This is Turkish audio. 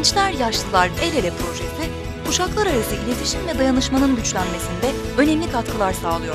Gençler Yaşlılar El Ele projesi, kuşaklar arası iletişim ve dayanışmanın güçlenmesinde önemli katkılar sağlıyor.